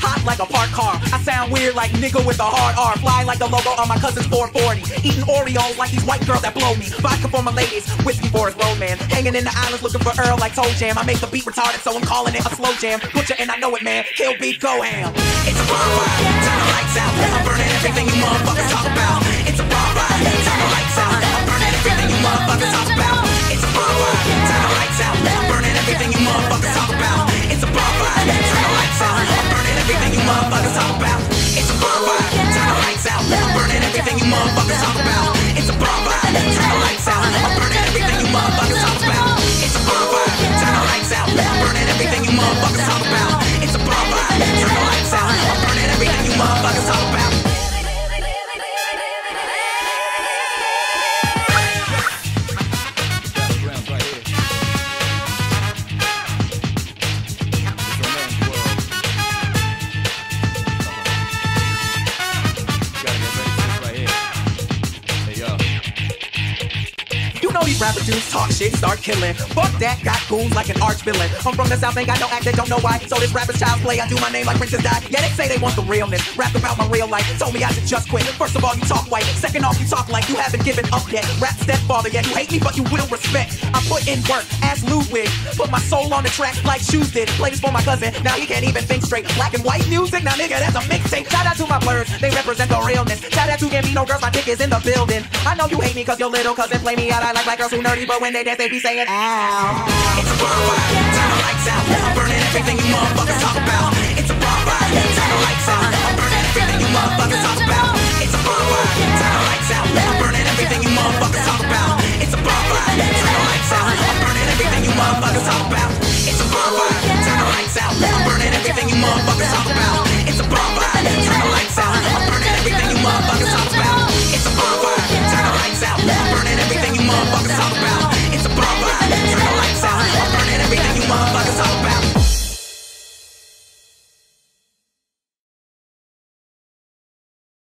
Hot like a parked car. I sound weird like nigga with a hard R. Fly like the logo on my cousin's 440. Eating Oreos like these white girls that blow me. Vodka for my ladies, whiskey for his road man. Hanging in the islands looking for Earl like ToeJam. I make the beat retarded, so I'm calling it a slow jam. Butcher and I know it, man. Kill beat, go ham. It's a bonfire, turn the lights out. Everything you motherfuckers talk about. It's a bonfire, turn the lights out. I'm burning everything you motherfuckers talk about. Know these rapper dudes talk shit, start killing. Fuck that, got goons like an arch villain. I'm from the south, ain't got no accent, don't know why. So this rapper's child play, I do my name like Princess Di. Yeah, they say they want the realness. Rap about my real life, told me I should just quit. First of all, you talk white. Second off, you talk like you haven't given up yet. Rap stepfather, yet you hate me, but you will respect. In work, ass Ludwig. Put my soul on the track like shoes did. Play this for my cousin, now he can't even think straight. Black and white music, now nigga, that's a mixtape. Shout out to my blerds, they represent the realness. Shout out to Gambino girls, my dick is in the building. I know you hate me cause your little cousin play me out. I like black girls who nerdy, but when they dance, they be saying, ow.